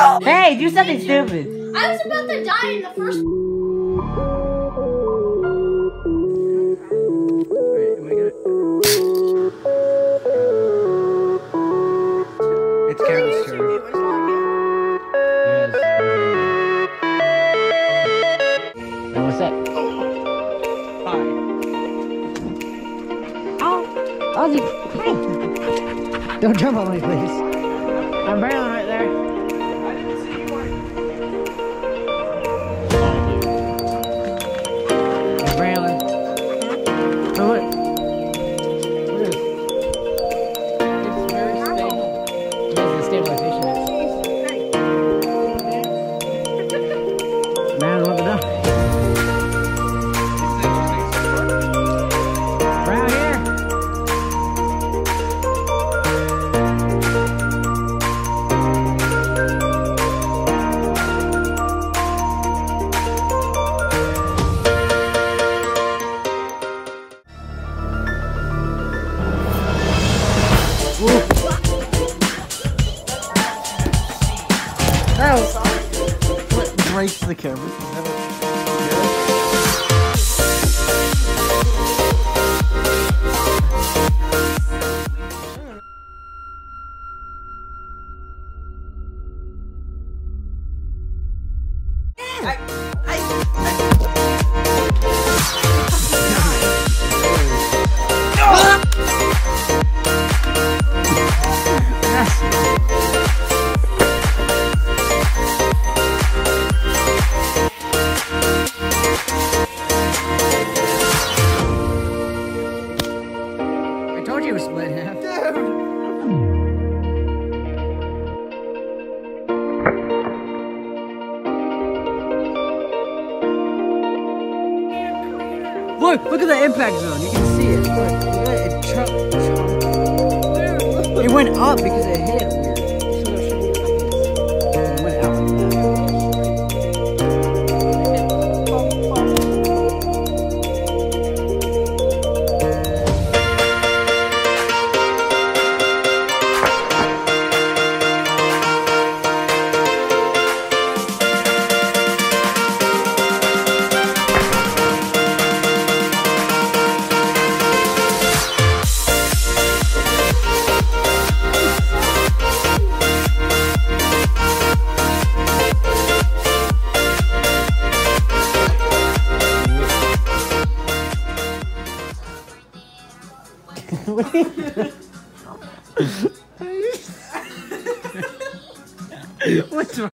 Hey, do something stupid. I was about to die in the first. Wait, am I gonna? It's Karen's turn. Yes. And what's that? Hi. Oh, Ozzy, don't jump on me, please. I'm barreling What breaks the camera? I Look, look at the impact zone. You can see it. Look, look it. It, went up because it hit What's wrong?